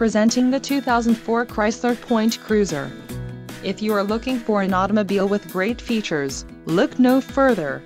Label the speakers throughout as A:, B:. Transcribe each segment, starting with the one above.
A: Presenting the 2004 Chrysler PT Cruiser. If you are looking for an automobile with great features, look no further.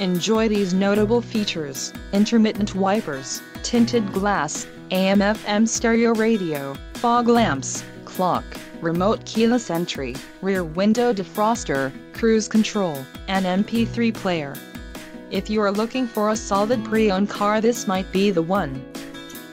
A: Enjoy these notable features, intermittent wipers, tinted glass, AM-FM stereo radio, fog lamps, clock, remote keyless entry, rear window defroster, cruise control, and MP3 player. If you are looking for a solid pre-owned car this might be the one.